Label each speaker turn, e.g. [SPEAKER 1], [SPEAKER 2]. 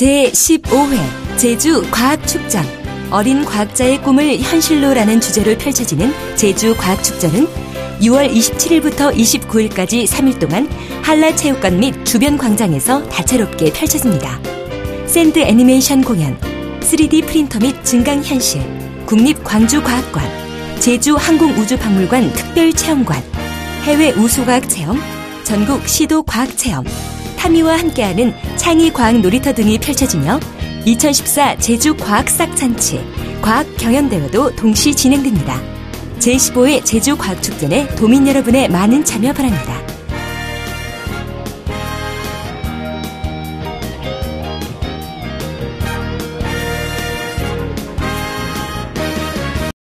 [SPEAKER 1] 제15회 제주 과학축전 어린 과학자의 꿈을 현실로라는 주제로 펼쳐지는 제주 과학축전은 6월 27일부터 29일까지 3일 동안 한라체육관 및 주변 광장에서 다채롭게 펼쳐집니다. sand 애니메이션 공연, 3D 프린터 및 증강현실, 국립광주과학관, 제주항공우주박물관 특별체험관, 해외 우수과학 체험, 전국 시도과학 체험, 타미와 함께하는 창의과학 놀이터 등이 펼쳐지며 2014 제주 과학싹잔치, 과학경연대회도 동시 진행됩니다. 제15회 제주과학축전에 도민 여러분의 많은 참여 바랍니다.